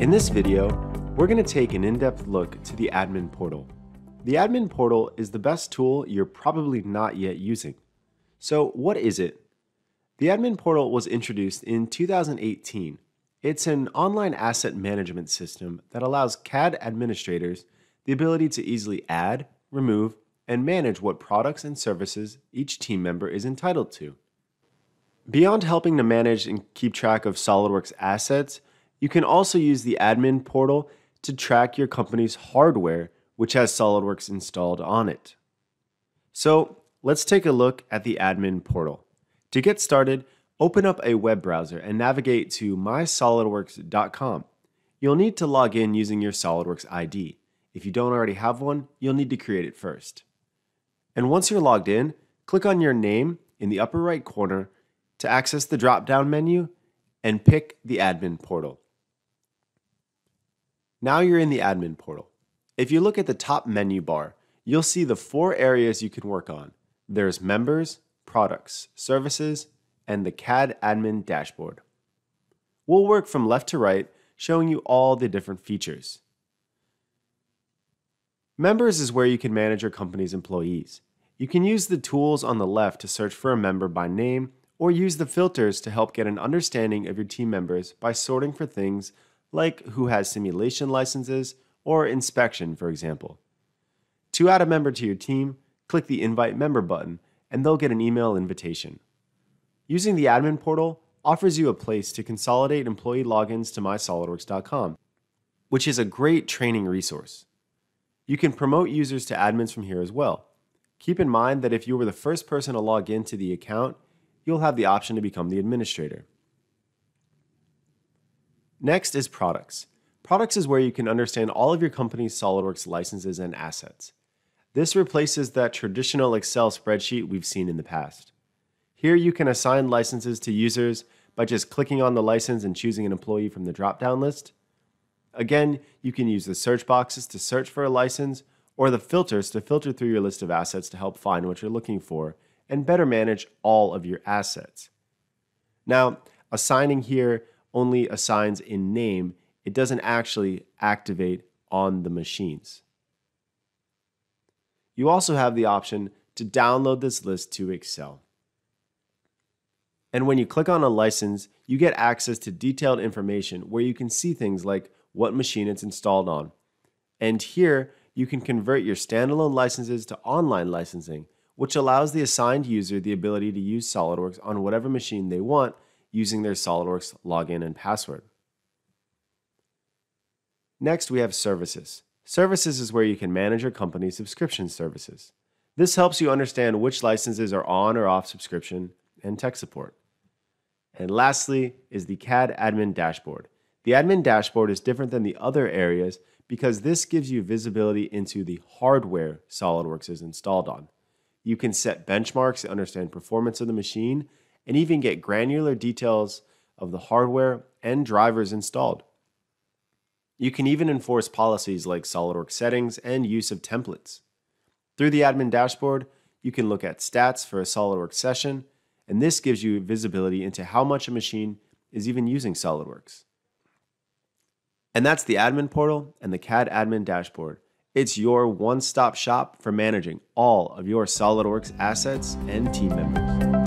In this video, we're going to take an in-depth look to the admin portal. The admin portal is the best tool you're probably not yet using. So what is it? The admin portal was introduced in 2018. It's an online asset management system that allows CAD administrators the ability to easily add, remove, and manage what products and services each team member is entitled to. Beyond helping to manage and keep track of SOLIDWORKS assets, you can also use the admin portal to track your company's hardware, which has SOLIDWORKS installed on it. So let's take a look at the admin portal. To get started, open up a web browser and navigate to mysolidworks.com. You'll need to log in using your SOLIDWORKS ID. If you don't already have one, you'll need to create it first. And once you're logged in, click on your name in the upper right corner to access the drop down menu and pick the admin portal. Now you're in the admin portal. If you look at the top menu bar, you'll see the four areas you can work on. There's members, products, services, and the CAD admin dashboard. We'll work from left to right, showing you all the different features. Members is where you can manage your company's employees. You can use the tools on the left to search for a member by name or use the filters to help get an understanding of your team members by sorting for things like who has simulation licenses or inspection, for example. To add a member to your team, click the Invite Member button and they'll get an email invitation. Using the admin portal offers you a place to consolidate employee logins to mysolidworks.com, which is a great training resource. You can promote users to admins from here as well. Keep in mind that if you were the first person to log into the account, you'll have the option to become the administrator. Next is products. Products is where you can understand all of your company's SOLIDWORKS licenses and assets. This replaces that traditional Excel spreadsheet we've seen in the past. Here you can assign licenses to users by just clicking on the license and choosing an employee from the drop-down list. Again, you can use the search boxes to search for a license or the filters to filter through your list of assets to help find what you're looking for and better manage all of your assets. Now, assigning here only assigns in name, it doesn't actually activate on the machines. You also have the option to download this list to Excel. And when you click on a license, you get access to detailed information where you can see things like what machine it's installed on. And here, you can convert your standalone licenses to online licensing, which allows the assigned user the ability to use SOLIDWORKS on whatever machine they want using their SOLIDWORKS login and password. Next, we have services. Services is where you can manage your company's subscription services. This helps you understand which licenses are on or off subscription and tech support. And lastly is the CAD admin dashboard. The admin dashboard is different than the other areas because this gives you visibility into the hardware SOLIDWORKS is installed on. You can set benchmarks to understand performance of the machine and even get granular details of the hardware and drivers installed. You can even enforce policies like SOLIDWORKS settings and use of templates. Through the admin dashboard, you can look at stats for a SOLIDWORKS session, and this gives you visibility into how much a machine is even using SOLIDWORKS. And that's the admin portal and the CAD admin dashboard. It's your one stop shop for managing all of your SOLIDWORKS assets and team members.